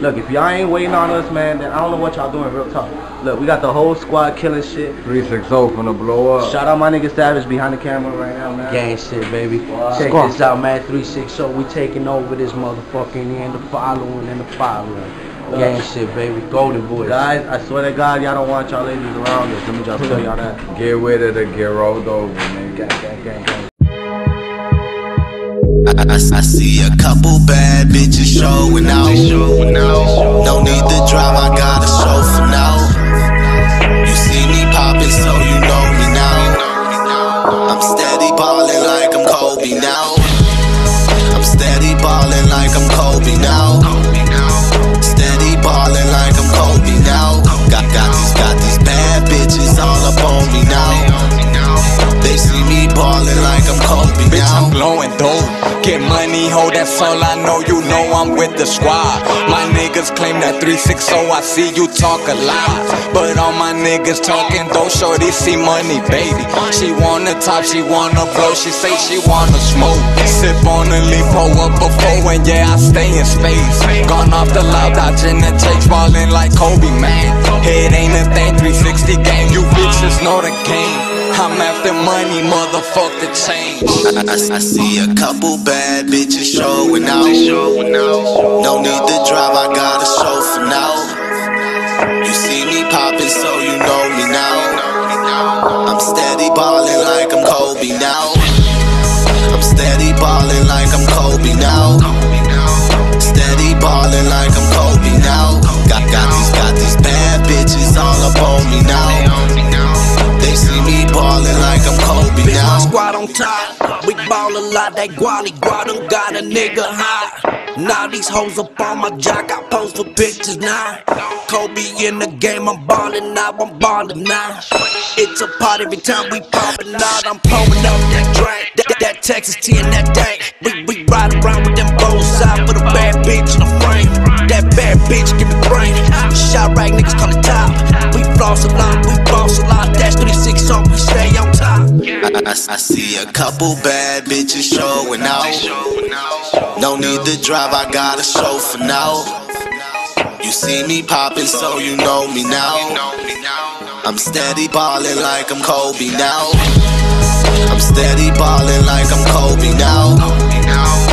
Look, if y'all ain't waiting on us, man, then I don't know what y'all doing, real talk. Look, we got the whole squad killing shit. 360 finna blow up. Shout out my nigga Savage behind the camera right now, man. Gang shit, baby. Check Squad. this out, man. 360. We taking over this motherfucking and the following and the following. Gang shit, baby. Golden Boys. Guys, I swear to God, y'all don't want y'all ladies around us. Let me just tell y'all that. Get rid of the get rolled over, nigga. Gang, gang, gang, gang. I, I, I see a couple bad bitches showing out. No need to drive, I got a chauffeur now. You see me popping, so you know me now. I'm steady ballin' like I'm Kobe now. I'm steady ballin' like I'm Kobe now. Steady ballin' like I'm Kobe now. Got got these got these bad bitches all up on me now. They see me ballin' like I'm Kobe now. Bitch. I'm blowing dope. Get money, ho, that's all I know. You know I'm with the squad. My niggas claim that 360, I see you talk a lot. But all my niggas talking, though, shorty see money, baby. She wanna top, she wanna blow, she say she wanna smoke. Sip on a leaf, pull up a before, and yeah, I stay in space. Gone off the loud, dodging the takes, ballin' like Kobe, man. It ain't a thing, 360 game, you bitches know the game. I'm after money, motherfuck the change. I, I, I see a couple bad bitches showing out. No need to drive, I got a chauffeur now. You see me popping, so you know me now. I'm steady ballin' like I'm Kobe now. I'm steady ballin' like I'm Kobe now. Steady ballin' like I'm Kobe now. Got got squad on top. We ball a lot, that guali guad got a nigga high. Now these hoes up on my jock, I post for pictures now. Kobe in the game, I'm ballin' now, I'm ballin' now. It's a party every time we poppin' out, I'm pouring up that drink. That, that Texas tea and that dank. We, we ride around with I, see a couple bad bitches showing out. No need to drive, I got a chauffeur now. You see me popping, so you know me now. I'm steady ballin' like I'm Kobe now. I'm steady ballin' like I'm Kobe now.